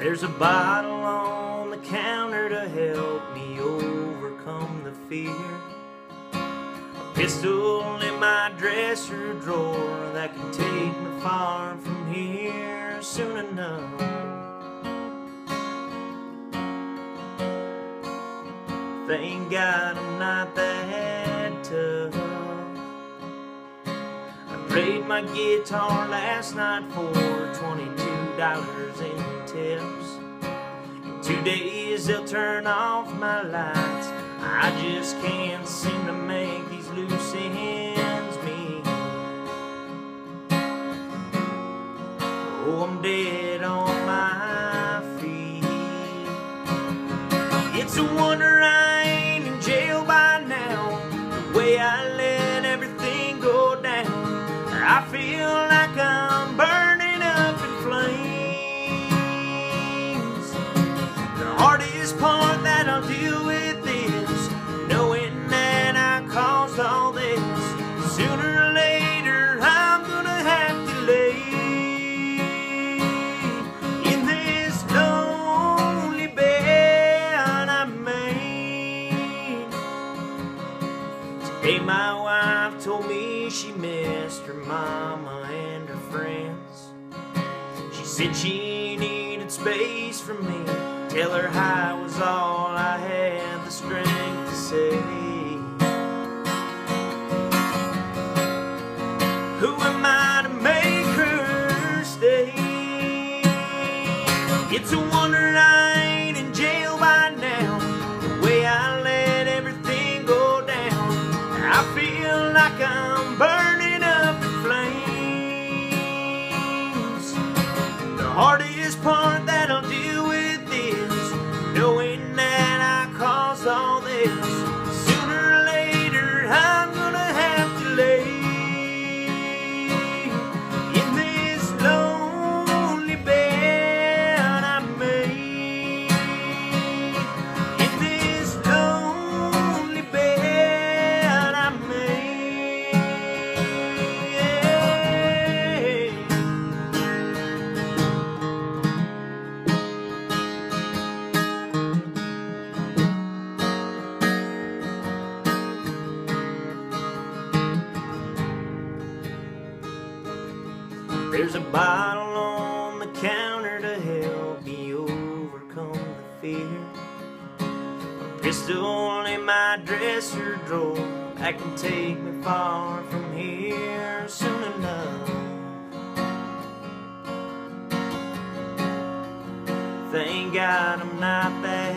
There's a bottle on the counter to help me overcome the fear. A pistol in my dresser drawer that can take me far from here soon enough. Thank God I'm not that tough. Played my guitar last night for $22 in tips. In two days they'll turn off my lights. I just can't seem to make these loose ends meet. Oh, I'm dead on my feet. It's a wonder I told me she missed her mama and her friends. She said she needed space from me. Tell her I was all I had the strength to say. Who am I to make her stay? It's a wonder I The is part that There's a bottle on the counter to help me overcome the fear. A pistol in my dresser drawer that can take me far from here soon enough. Thank God I'm not that